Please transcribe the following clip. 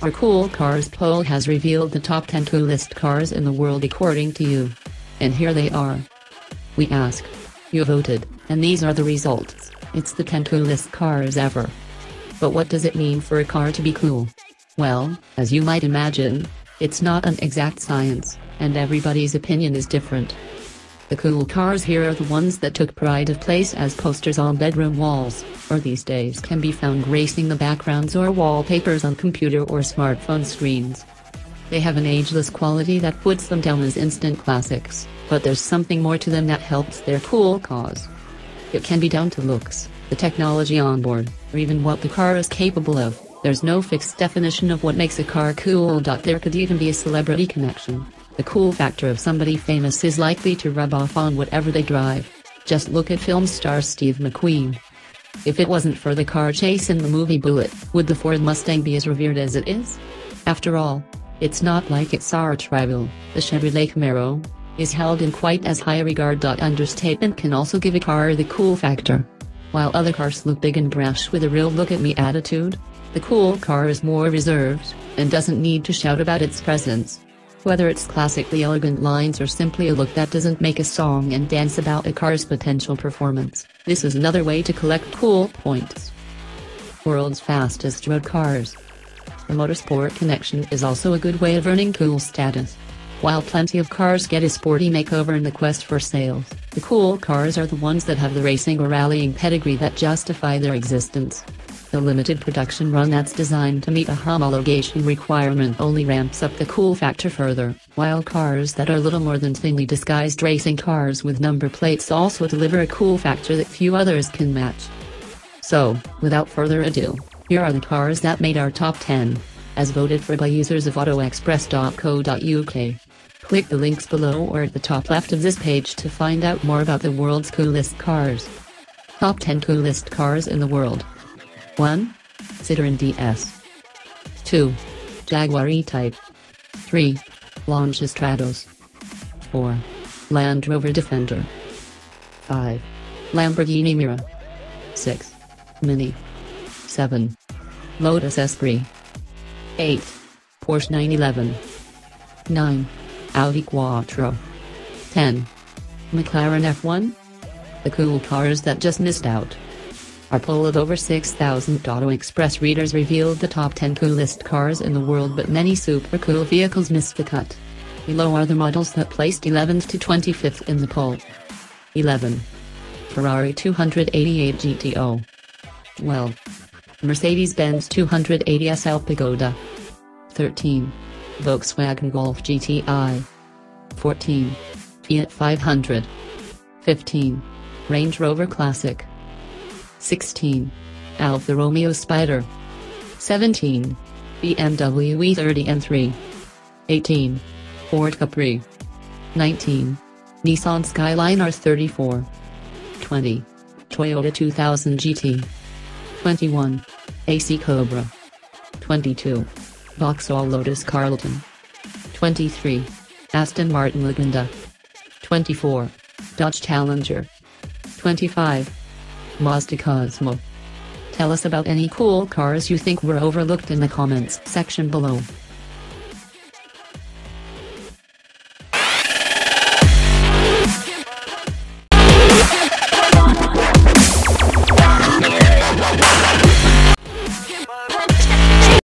Our Cool Cars poll has revealed the top 10 coolest cars in the world according to you. And here they are. We ask. You voted, and these are the results. It's the 10 coolest cars ever. But what does it mean for a car to be cool? Well, as you might imagine, it's not an exact science, and everybody's opinion is different. The cool cars here are the ones that took pride of place as posters on bedroom walls, or these days can be found gracing the backgrounds or wallpapers on computer or smartphone screens. They have an ageless quality that puts them down as instant classics, but there's something more to them that helps their cool cause. It can be down to looks, the technology on board, or even what the car is capable of. There's no fixed definition of what makes a car cool. There could even be a celebrity connection. The cool factor of somebody famous is likely to rub off on whatever they drive. Just look at film star Steve McQueen. If it wasn't for the car chase in the movie Bullitt, would the Ford Mustang be as revered as it is? After all, it's not like its arch rival, the Chevrolet Camaro, is held in quite as high regard. Understatement can also give a car the cool factor. While other cars look big and brash with a real look at me attitude, the cool car is more reserved, and doesn't need to shout about its presence. Whether it's classically elegant lines or simply a look that doesn't make a song and dance about a car's potential performance, this is another way to collect cool points. World's fastest road cars. The Motorsport Connection is also a good way of earning cool status. While plenty of cars get a sporty makeover in the quest for sales, the cool cars are the ones that have the racing or rallying pedigree that justify their existence. The limited production run that's designed to meet a homologation requirement only ramps up the cool factor further, while cars that are little more than thinly disguised racing cars with number plates also deliver a cool factor that few others can match. So, without further ado, here are the cars that made our top 10, as voted for by users of autoexpress.co.uk. Click the links below or at the top left of this page to find out more about the world's coolest cars. Top 10 coolest cars in the world. 1. Citroen DS 2. Jaguar E-Type 3. Lancia Stratos 4. Land Rover Defender 5. Lamborghini Miura 6. Mini 7. Lotus Esprit 8. Porsche 911 9. Audi Quattro 10. McLaren F1 The cool cars that just missed out. Our poll of over 6,000 Auto Express readers revealed the top 10 coolest cars in the world but many super cool vehicles missed the cut. Below are the models that placed 11th to 25th in the poll. 11. Ferrari 288 GTO 12. Mercedes-Benz 280 SL Pagoda 13. Volkswagen Golf GTI 14. Fiat 500 15. Range Rover Classic 16. Alfa Romeo Spider. 17. BMW E30 M3. 18. Ford Capri. 19. Nissan Skyline R34. 20. Toyota 2000 GT. 21. AC Cobra. 22. Vauxhall Lotus Carlton. 23. Aston Martin Lagonda. 24. Dodge Challenger. 25. Mazda Cosmo. Tell us about any cool cars you think were overlooked in the comments section below.